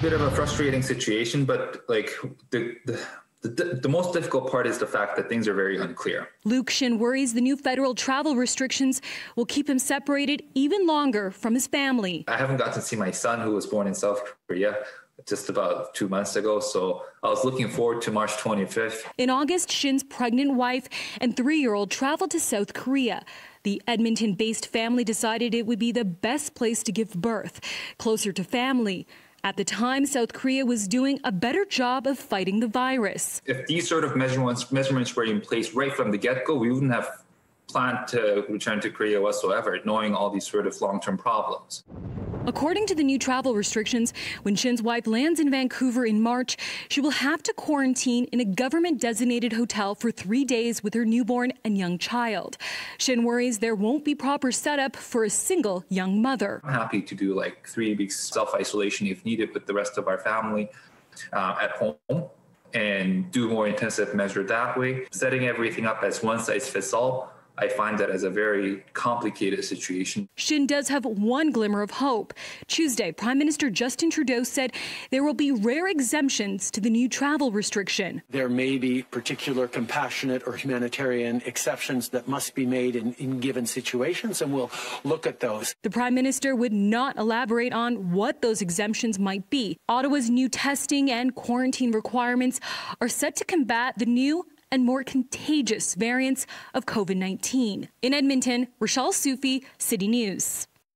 bit of a frustrating situation, but like the, the the, the, most difficult part is the fact that things are very unclear. Luke Shin worries the new federal travel restrictions will keep him separated even longer from his family. I haven't got to see my son, who was born in South Korea, just about two months ago. So I was looking forward to March 25th. In August, Shin's pregnant wife and three year old traveled to South Korea. The Edmonton based family decided it would be the best place to give birth, closer to family. At the time, South Korea was doing a better job of fighting the virus. If these sort of measurements, measurements were in place right from the get go, we wouldn't have planned to return to Korea whatsoever, knowing all these sort of long term problems. According to the new travel restrictions, when Shin's wife lands in Vancouver in March, she will have to quarantine in a government designated hotel for three days with her newborn and young child. Shin worries there won't be proper setup for a single young mother. I'm happy to do like three weeks self isolation if needed with the rest of our family uh, at home and do more intensive measure that way. Setting everything up as one size fits all I find that as a very complicated situation. Shin does have one glimmer of hope. Tuesday, Prime Minister Justin Trudeau said there will be rare exemptions to the new travel restriction. There may be particular compassionate or humanitarian exceptions that must be made in, in given situations, and we'll look at those. The Prime Minister would not elaborate on what those exemptions might be. Ottawa's new testing and quarantine requirements are set to combat the new and more contagious variants of COVID 19. In Edmonton, Rochelle Sufi, City News.